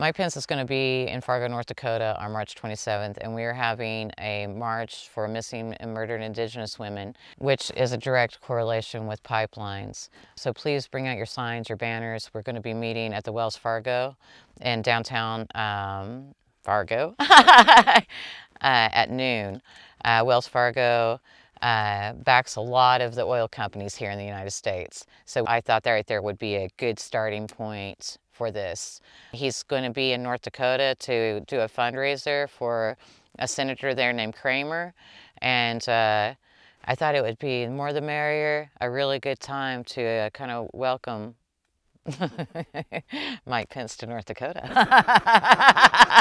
Mike Pence is going to be in Fargo, North Dakota on March 27th, and we are having a march for missing and murdered Indigenous women, which is a direct correlation with pipelines. So please bring out your signs, your banners. We're going to be meeting at the Wells Fargo in downtown um, Fargo uh, at noon. Uh, Wells Fargo uh, backs a lot of the oil companies here in the United States. So I thought that right there would be a good starting point for this. He's going to be in North Dakota to do a fundraiser for a senator there named Cramer. And uh, I thought it would be more the merrier, a really good time to uh, kind of welcome Mike Pence to North Dakota.